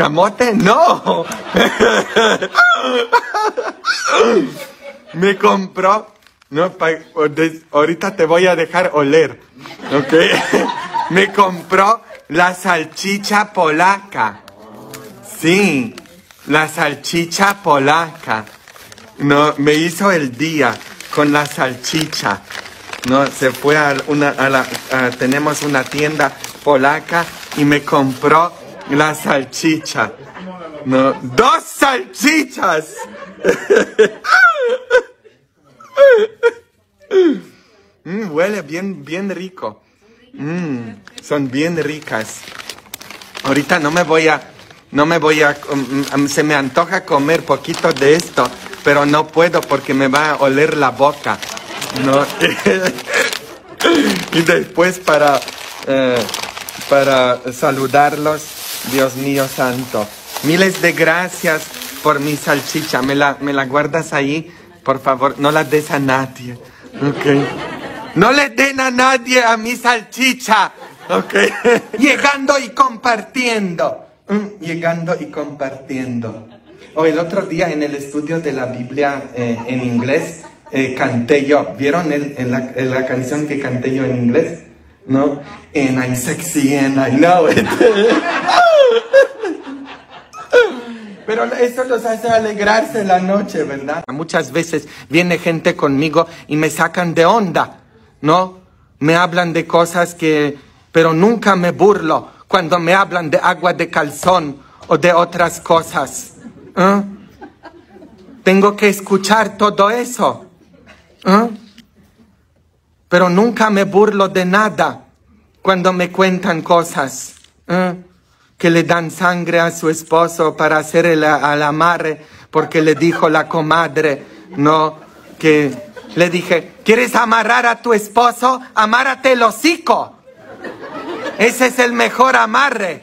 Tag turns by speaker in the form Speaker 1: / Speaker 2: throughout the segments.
Speaker 1: ¿Camote? No. Me compró. No, ahorita te voy a dejar oler. ¿Ok? Me compró la salchicha polaca. Sí, la salchicha polaca. No, me hizo el día con la salchicha. No, se fue a una, a la, tenemos una tienda polaca y me compró la salchicha. No, dos salchichas. Mm, huele bien, bien rico. Mm, son bien ricas. Ahorita no me voy a, no me voy a, mm, se me antoja comer poquito de esto, pero no puedo porque me va a oler la boca. No. y después para, eh, para saludarlos, Dios mío santo. Miles de gracias por mi salchicha. ¿Me la, me la guardas ahí? Por favor, no la des a nadie. Okay. No le den a nadie a mi salchicha. Ok. Llegando y compartiendo. Mm, llegando y compartiendo. O el otro día en el estudio de la Biblia eh, en inglés eh, canté yo. ¿Vieron la, la, canción que canté yo en inglés? ¿No? And I'm sexy and I know it. Pero eso los hace alegrarse la noche, ¿verdad? Muchas veces viene gente conmigo y me sacan de onda. ¿no? Me hablan de cosas que, pero nunca me burlo cuando me hablan de agua de calzón o de otras cosas. ¿eh? Tengo que escuchar todo eso. ¿eh? Pero nunca me burlo de nada cuando me cuentan cosas. ¿eh? Que le dan sangre a su esposo para hacer el, al amarre porque le dijo la comadre, no, que le dije, ¿quieres amarrar a tu esposo? Amárate el hocico. Ese es el mejor amarre.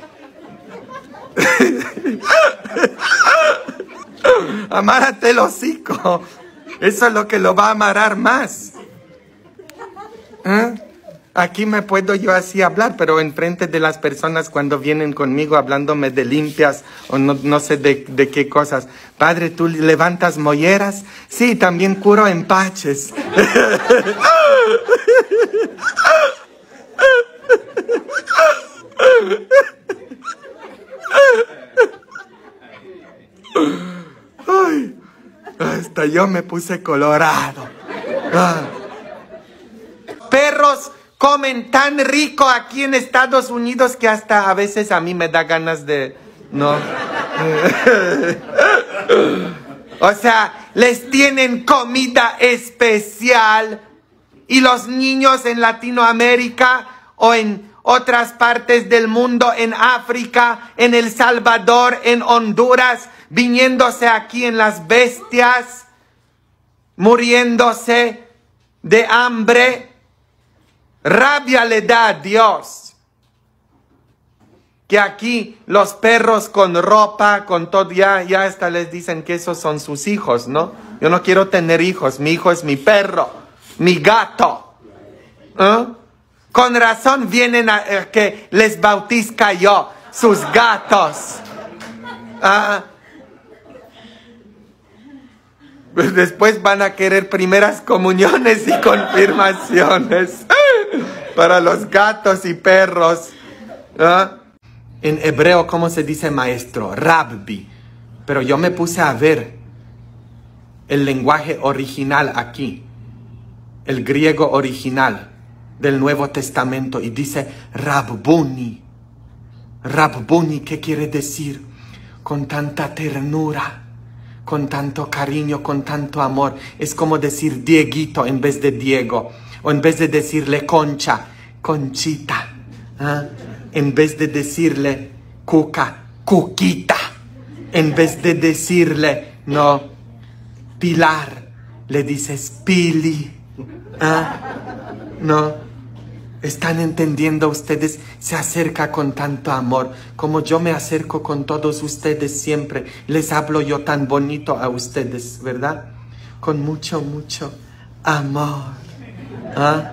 Speaker 1: Amárate el hocico. Eso es lo que lo va a amarrar más. ¿Eh? Aquí me puedo yo así hablar, pero enfrente de las personas cuando vienen conmigo hablándome de limpias o no, sé de, de, qué cosas. Padre, ¿tú levantas molleras? Sí, también curo empaches. Ay, hasta yo me puse colorado. Ah. Perros comen tan rico aquí en Estados Unidos que hasta a veces a mí me da ganas de... No. o sea, les tienen comida especial y los niños en Latinoamérica o en otras partes del mundo, en África, en El Salvador, en Honduras, viniéndose aquí en las bestias, muriéndose de hambre Rabia le da a Dios. Que aquí los perros con ropa, con todo, ya, ya hasta les dicen que esos son sus hijos, ¿no? Yo no quiero tener hijos, mi hijo es mi perro, mi gato. Con razón vienen a que les bautizca yo, sus gatos. ¿Ah? Después van a querer primeras comuniones y confirmaciones para los gatos y perros. ¿ah? En hebreo, ¿cómo se dice maestro? Rabbi. Pero yo me puse a ver el lenguaje original aquí, el griego original del Nuevo Testamento y dice Rabbuni. Rabbuni, ¿qué quiere decir? Con tanta ternura, con tanto cariño, con tanto amor. Es como decir Dieguito en vez de Diego. O en vez de decirle concha, conchita. ¿ah? En vez de decirle cuca, cuquita. En vez de decirle, no, pilar, le dices pili. ¿ah? No. ¿Están entendiendo ustedes? Se acerca con tanto amor, como yo me acerco con todos ustedes siempre. Les hablo yo tan bonito a ustedes, ¿verdad? Con mucho, mucho amor. ¿Ah?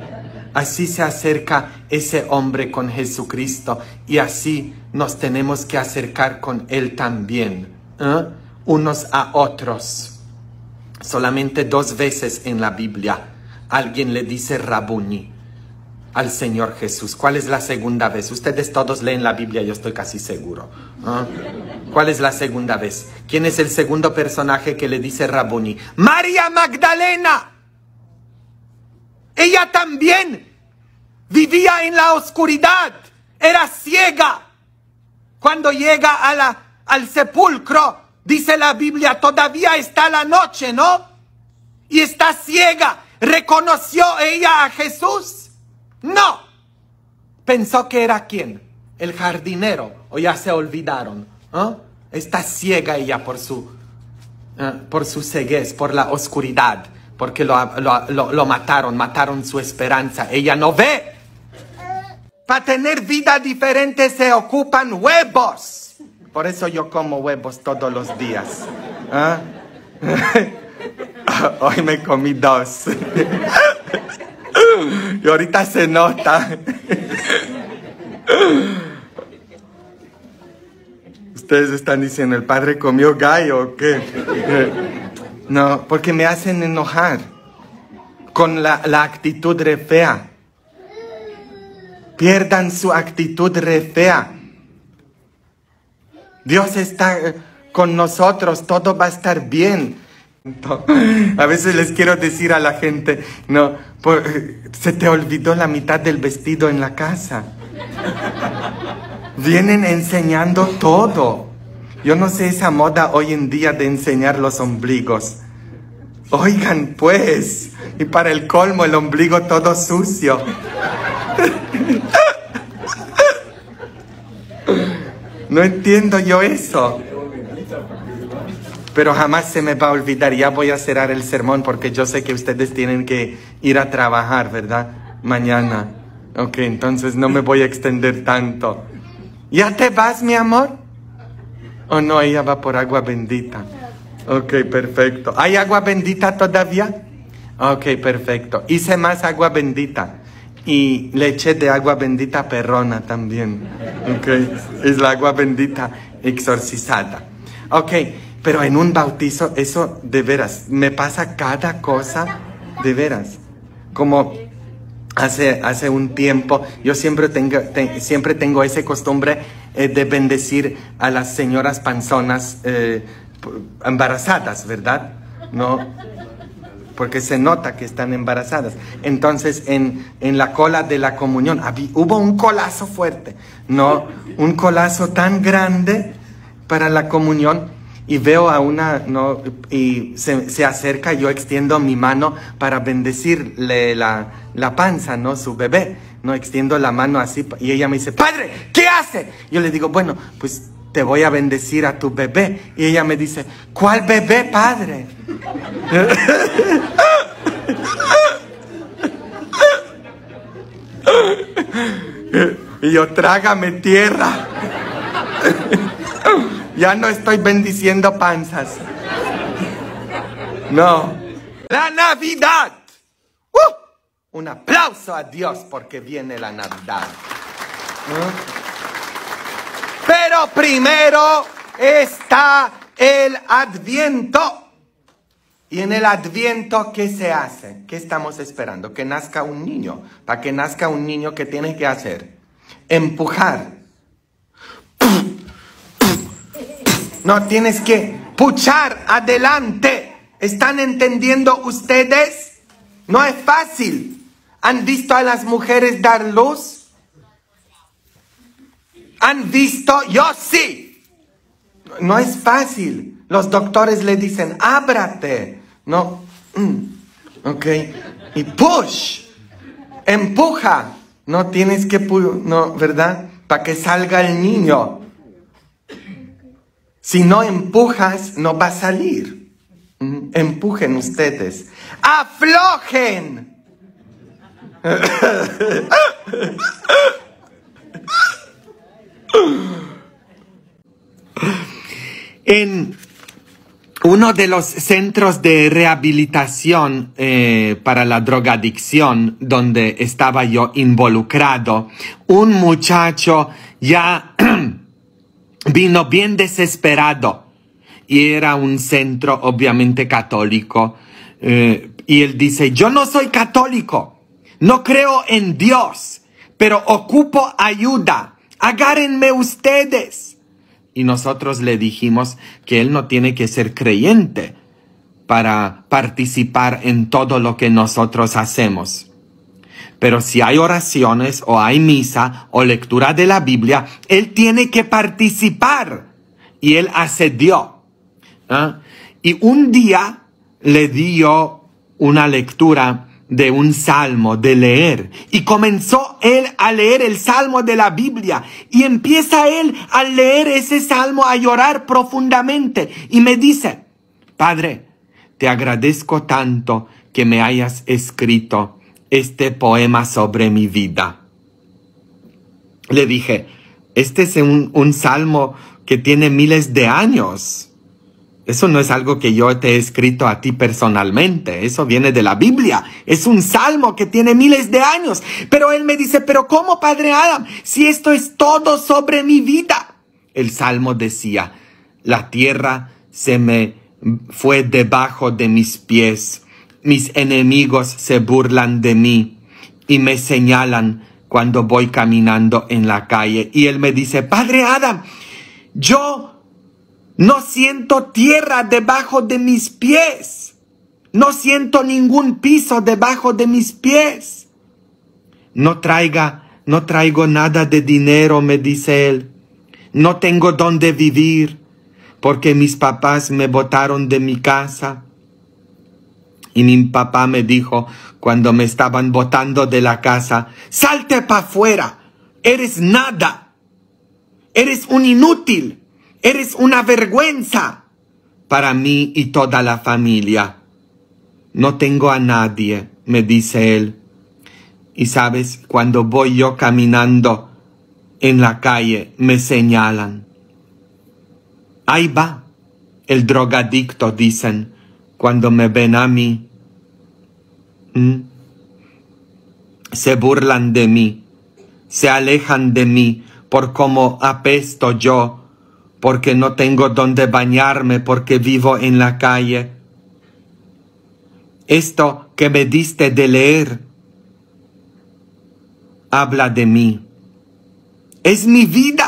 Speaker 1: Así se acerca ese hombre con Jesucristo y así nos tenemos que acercar con Él también, ¿eh? unos a otros. Solamente dos veces en la Biblia alguien le dice Rabuni al Señor Jesús. ¿Cuál es la segunda vez? Ustedes todos leen la Biblia, yo estoy casi seguro. ¿eh? ¿Cuál es la segunda vez? ¿Quién es el segundo personaje que le dice Rabuni? María Magdalena. Ella también vivía en la oscuridad, era ciega. Cuando llega al sepulcro, dice la Biblia, todavía está la noche, ¿no? Y está ciega. ¿Reconoció ella a Jesús? No. Pensó que era quién? El jardinero. O ya se olvidaron. Está ciega ella por su, ¿eh? por su ceguez, por la oscuridad. Porque lo, lo, lo mataron, mataron su esperanza. Ella no ve. Para tener vida diferente se ocupan huevos. Por eso yo como huevos todos los días. ¿Ah? Hoy me comí dos. y ahorita se nota. Ustedes están diciendo, ¿el padre comió gallo o qué? No, porque me hacen enojar con la, la actitud re fea pierdan su actitud re fea. Dios está eh, con nosotros, todo va a estar bien. A veces les quiero decir a la gente, no, eh, se te olvidó la mitad del vestido en la casa. Vienen enseñando todo. Yo no sé esa moda hoy en día de enseñar los ombligos. Oigan pues, y para el colmo el ombligo todo sucio. No entiendo yo eso. Pero jamás se me va a olvidar. Ya voy a cerrar el sermón porque yo sé que ustedes tienen que ir a trabajar, ¿verdad? Mañana. Ok, entonces no me voy a extender tanto. ¿Ya te vas, mi amor? ¿O no? Ella va por agua bendita. Ok, perfecto. ¿Hay agua bendita todavía? Ok, perfecto. Hice más agua bendita y leche de agua bendita perrona también. ¿Ok? Es la agua bendita exorcizada. Ok, pero en un bautizo, eso de veras, me pasa cada cosa de veras. Como hace, hace un tiempo, yo siempre tengo, siempre tengo esa costumbre eh, de bendecir a las señoras panzonas eh, embarazadas, ¿verdad? No porque se nota que están embarazadas. Entonces, en, en la cola de la comunión hubo un colazo fuerte, ¿no? Un colazo tan grande para la comunión y veo a una, ¿no? Y se, se acerca, yo extiendo mi mano para bendecirle la, la panza, ¿no? Su bebé, ¿no? Extiendo la mano así y ella me dice, Padre, ¿qué hace? Yo le digo, bueno, pues te voy a bendecir a tu bebé. Y ella me dice, ¿cuál bebé, padre? y yo, trágame tierra. ya no estoy bendiciendo panzas. No. La Navidad. Un aplauso a Dios porque viene la Navidad. Pero primero está el adviento. Y en el adviento, ¿qué se hace? ¿Qué estamos esperando? Que nazca un niño. Para que nazca un niño, ¿qué tiene que hacer? Empujar. No, tienes que puchar adelante. ¿Están entendiendo ustedes? No es fácil. ¿Han visto a las mujeres dar luz? ¿Han visto? Yo sí. No es fácil. Los doctores le dicen, ábrate. No. Mm. Ok. Y push. Empuja. No tienes que, no, ¿verdad? Para que salga el niño. Si no empujas, no va a salir. Mm. Empujen ustedes. Aflojen. En uno de los centros de rehabilitación eh, para la drogadicción donde estaba yo involucrado, un muchacho ya vino bien desesperado y era un centro obviamente católico. Eh, y él dice, yo no soy católico, no creo en Dios, pero ocupo ayuda, agárrenme ustedes. Y nosotros le dijimos que él no tiene que ser creyente para participar en todo lo que nosotros hacemos. Pero si hay oraciones o hay misa o lectura de la Biblia, él tiene que participar. Y él accedió. ¿ah? Y un día le dio una lectura de un salmo, de leer. Y comenzó él a leer el salmo de la Biblia. Y empieza él a leer ese salmo, a llorar profundamente. Y me dice, Padre, te agradezco tanto que me hayas escrito este poema sobre mi vida. Le dije, este es un, un salmo que tiene miles de años. Eso no es algo que yo te he escrito a ti personalmente, eso viene de la Biblia, es un salmo que tiene miles de años. Pero él me dice, pero ¿cómo, Padre Adam, si esto es todo sobre mi vida? El salmo decía, la tierra se me fue debajo de mis pies, mis enemigos se burlan de mí y me señalan cuando voy caminando en la calle. Y él me dice, Padre Adam, yo no siento tierra debajo de mis pies. No siento ningún piso debajo de mis pies. No traiga, no traigo nada de dinero, me dice él. No tengo dónde vivir porque mis papás me botaron de mi casa. Y mi papá me dijo cuando me estaban botando de la casa, salte para afuera, eres nada, eres un inútil. Eres una vergüenza para mí y toda la familia. No tengo a nadie, me dice él. Y sabes, cuando voy yo caminando en la calle, me señalan. Ahí va, el drogadicto, dicen, cuando me ven a mí. ¿Mm? Se burlan de mí, se alejan de mí por cómo apesto yo porque no tengo donde bañarme, porque vivo en la calle. Esto que me diste de leer habla de mí. Es mi vida.